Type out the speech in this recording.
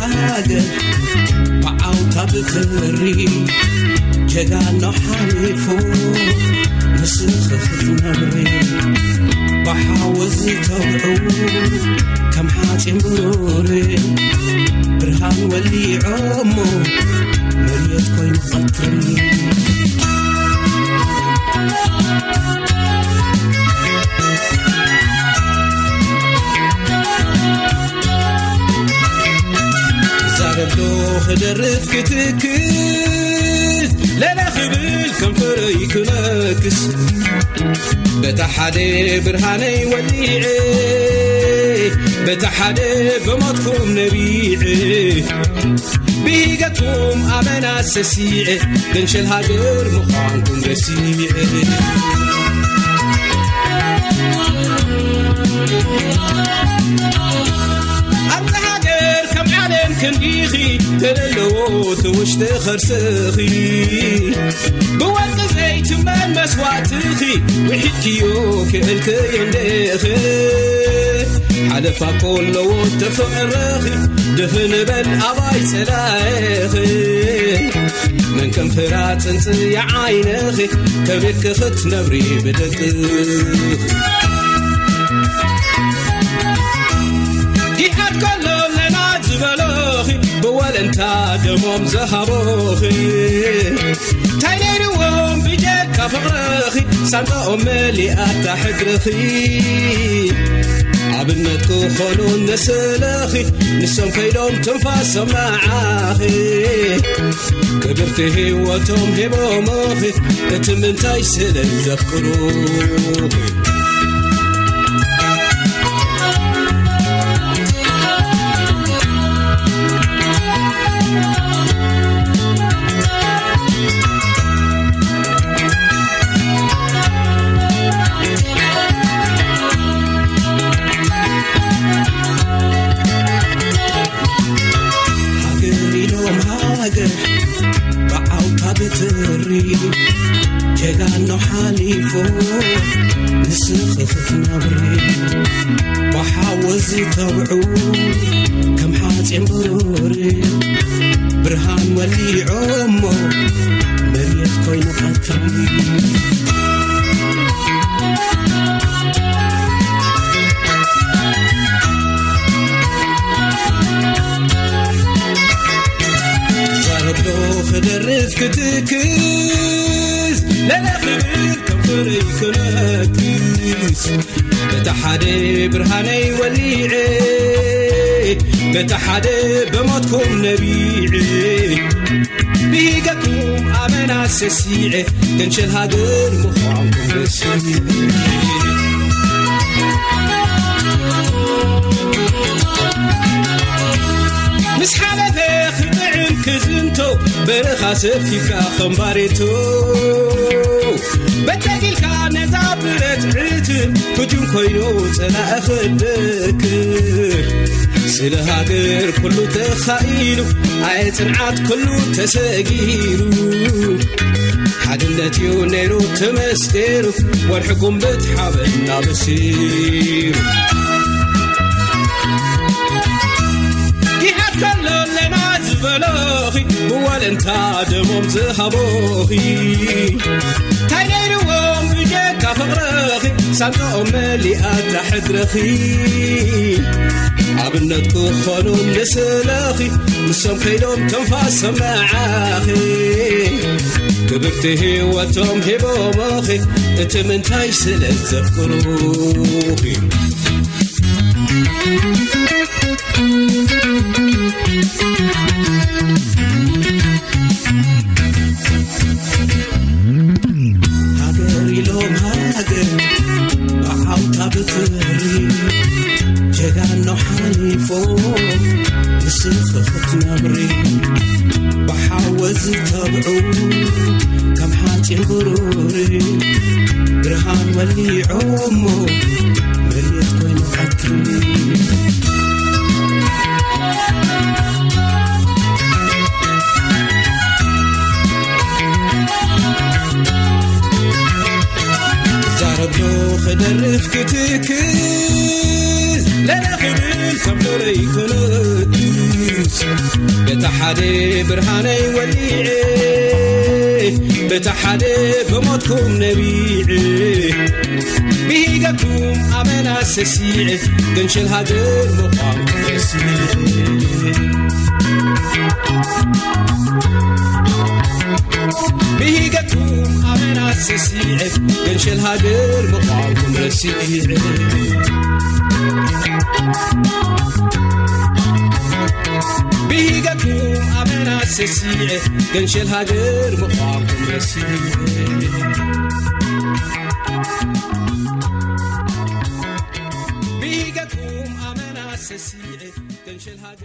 حاجة وعاوطة بخري جدعنا حنيفو مسخخ نبري بحاوز تبعو كم حاتي مروري برهان ولي عمو مريت كوين خطري خدر فكتك لا لا خبل كم فري كلاكس بتا حدي برهاني وليعي بتا حدي بمطكم نبيعي. بيقتكم أمنا سسيعي. دنشل هاجر مخانكم رسيعي. أبنا هاجر كم عالم كندي تللوت وش تخرسخي بوالك زيت من مسواتخي وحيد كيوك الكي ليخي حلف أقول تفرخي دفن بن أباي سلاخي. من كم فرات أنت يا عينخي تبك خت نبري بدك. يحد لنا زبلو ብወለንታ ደሞም ዝሃቦኺ እንታይ ነይርዎም ብጀካ ፍቕርኺ ሳንጣኦም መሊኣታ ሕድርኺ ኣብነት ክኾኑ ነስለኺ ንሶም ከይዶም ትንፋሶም መዓኺ ክብርቲ ህይወቶም ሂቦሞኺ እቲ ምንታይ ስለ ዘፍቅሩኺ بعاوتا بتري جيغانو حاليفو نسخخ نبري وحاوزي تبعو كم حاتي مروري برهان ولي عمو مريت كوينو حتري كتكز لا لا خبير كم فريكنا كنس بتا حدا برهاني وليعي. بتا حدا بموتكم نبيعي. بيقكم أمنا سسيعي تنشل هادر مخوانكم بسيعي. مش حالة ذخ በረኻ ሰፊካ ኸምባሬቶ በተጊልካ ነዛ ብረት ዕትር ህጁም ኮይኑ ፀላእ ክደክር ስለ ሃገር ኩሉ ተኻኢሉ ኣየ ፅንዓት ኩሉ ተሰጊሩ ሓድነት እዩ ነይሩ ተመስገሩ ወርሒ ጉንብት ሓበና በሲሩ ጊሓት ከሎ ለና ዝበሎኺ ብወለንታ ደሞም ዝሃቦኺ እንታይ ነይርዎም ብጀካ ፍቕርኺ ሳንጦኦም መሊኣታ ሕድረኺ ኣብነት ክኾኑ ንስለኺ ንሶም ከይዶም ተንፋሶም መዓኺ ክብርቲ ህይወቶም ሂቦሞኺ እቲ ምንታይ ስለ ዘፍቅሩኺ بتهري جقعنا وحالي فوق مسفخت نبري بحاوز تبعو كم حاجي غروري برهان ولي عمو مريت كوين فكري خدر فكتك لا خدر خمر يكنس بتحد برهان يوليع بتحد بموتكم نبيع بهيقكم أمنا سسيع قنش الهدر مقام كسيع بهيقكم أمنا سسيع قنش الهدر مقام كسيع بهيقكم أمنا سسيع قنش الهدر مقام كسيع بهيقكم أمنا سسيع قنش الهدر